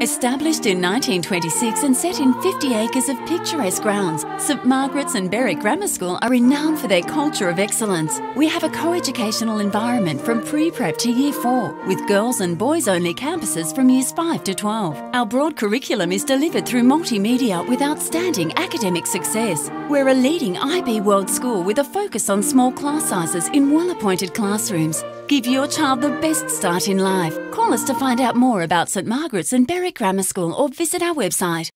Established in 1926 and set in 50 acres of picturesque grounds, St Margaret's and Berwick Grammar School are renowned for their culture of excellence. We have a co-educational environment from pre-prep to year 4, with girls and boys only campuses from years 5 to 12. Our broad curriculum is delivered through multimedia with outstanding academic success. We're a leading IB World school with a focus on small class sizes in well-appointed classrooms. Give your child the best start in life. Call us to find out more about St Margaret's and Berwick Grammar School or visit our website.